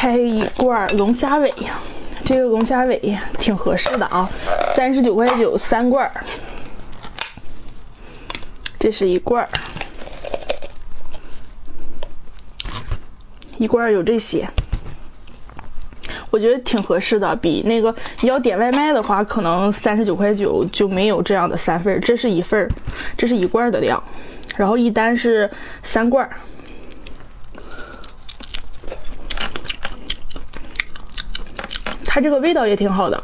开一罐龙虾尾，这个龙虾尾挺合适的啊，三十九块九三罐。这是一罐一罐有这些，我觉得挺合适的。比那个你要点外卖的话，可能三十九块九就没有这样的三份这是一份这是一罐的量，然后一单是三罐它这个味道也挺好的，